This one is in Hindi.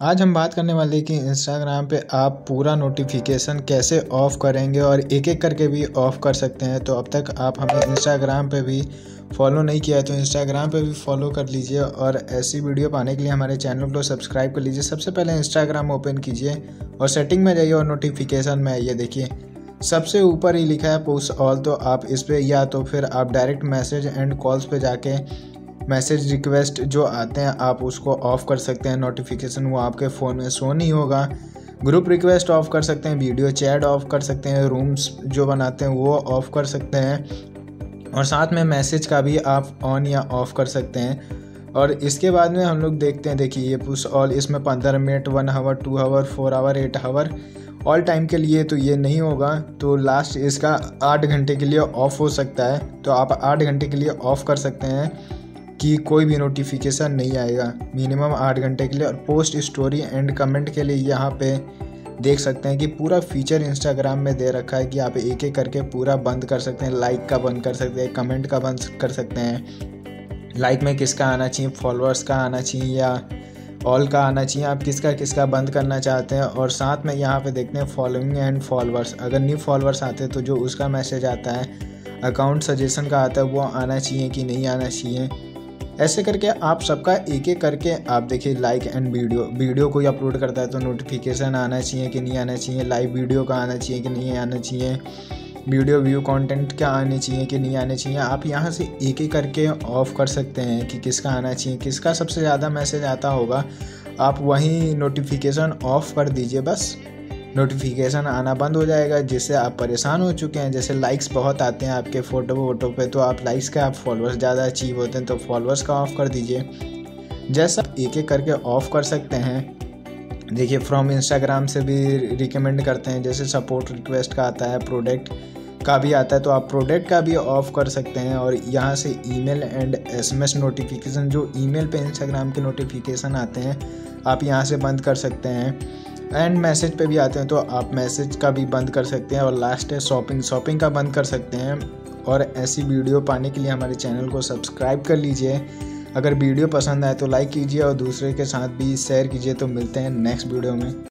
आज हम बात करने वाले कि इंस्टाग्राम पे आप पूरा नोटिफिकेशन कैसे ऑफ़ करेंगे और एक एक करके भी ऑफ़ कर सकते हैं। तो अब तक आप हमें इंस्टाग्राम पे भी फॉलो नहीं किया है तो इंस्टाग्राम पे भी फॉलो कर लीजिए और ऐसी वीडियो पाने के लिए हमारे चैनल को सब्सक्राइब कर लीजिए। सबसे पहले इंस्टाग्राम ओपन कीजिए और सेटिंग में जाइए और नोटिफिकेशन में आइए। देखिए, सबसे ऊपर ही लिखा है पोस्ट ऑल तो आप इस पर या तो फिर आप डायरेक्ट मैसेज एंड कॉल्स पर जाके मैसेज रिक्वेस्ट जो आते हैं, आप उसको ऑफ़ कर सकते हैं। नोटिफिकेशन वो आपके फ़ोन में शो नहीं होगा। ग्रुप रिक्वेस्ट ऑफ़ कर सकते हैं वीडियो चैट ऑफ़ कर सकते हैं रूम्स जो बनाते हैं वो ऑफ़ कर सकते हैं। और साथ में मैसेज का भी आप ऑन या ऑफ़ कर सकते हैं। और इसके बाद में हम लोग देखते हैं, देखिए ये पुश ऑल इसमें पंद्रह minute one hour two hour four hour eight hour all time के लिए तो ये नहीं होगा। तो लास्ट इसका आठ घंटे के लिए ऑफ़ हो सकता है। तो आप आठ घंटे के लिए ऑफ़ कर सकते हैं। कि कोई भी नोटिफिकेशन नहीं आएगा। मिनिमम आठ घंटे के लिए और पोस्ट स्टोरी एंड कमेंट के लिए यहाँ पे देख सकते हैं कि पूरा फीचर इंस्टाग्राम में दे रखा है कि आप एक एक करके पूरा बंद कर सकते हैं लाइक का बंद कर सकते हैं कमेंट का बंद कर सकते हैं। लाइक में किसका आना चाहिए? फॉलोअर्स का आना चाहिए या ऑल का आना चाहिए? आप किसका किसका बंद करना चाहते हैं? और साथ में यहाँ पे देखते हैं फॉलोइंग एंड फॉलोअर्स अगर न्यू फॉलोअर्स आते हैं तो जो उसका मैसेज आता है अकाउंट सजेशन का आता है, वो आना चाहिए कि नहीं आना चाहिए? ऐसे करके आप सबका एक एक करके आप देखिए लाइक एंड वीडियो वीडियो कोई अपलोड करता है तो नोटिफिकेशन आना चाहिए कि नहीं आना चाहिए लाइव वीडियो का आना चाहिए कि नहीं आना चाहिए वीडियो व्यू कंटेंट क्या आने चाहिए कि नहीं आने चाहिए, आप यहाँ से एक एक करके ऑफ़ कर सकते हैं कि किसका आना चाहिए, किसका सबसे ज़्यादा मैसेज आता होगा, आप वहीं नोटिफिकेशन ऑफ़ कर दीजिए बस। नोटिफिकेशन आना बंद हो जाएगा, जिससे आप परेशान हो चुके हैं। जैसे लाइक्स बहुत आते हैं आपके फ़ोटो वोटो पे तो आप लाइक्स का आप फॉलोअर्स ज़्यादा अचीव होते हैं तो फॉलोअर्स का ऑफ़ कर दीजिए। जैसा एक एक करके ऑफ़ कर सकते हैं। देखिए फ्रॉम इंस्टाग्राम से भी रिकमेंड करते हैं, जैसे सपोर्ट रिक्वेस्ट का आता है प्रोडक्ट का भी आता है तो आप प्रोडक्ट का भी ऑफ़ कर सकते हैं। और यहाँ से ईमेल एंड एसएमएस नोटिफिकेशन जो ईमेल पे इंस्टाग्राम के नोटिफिकेशन आते हैं, आप यहाँ से बंद कर सकते हैं। एंड मैसेज पे भी आते हैं तो आप मैसेज का भी बंद कर सकते हैं और लास्ट है शॉपिंग शॉपिंग का बंद कर सकते हैं। और ऐसी वीडियो पाने के लिए हमारे चैनल को सब्सक्राइब कर लीजिए। अगर वीडियो पसंद आए तो लाइक कीजिए और दूसरे के साथ भी शेयर कीजिए तो मिलते हैं नेक्स्ट वीडियो में।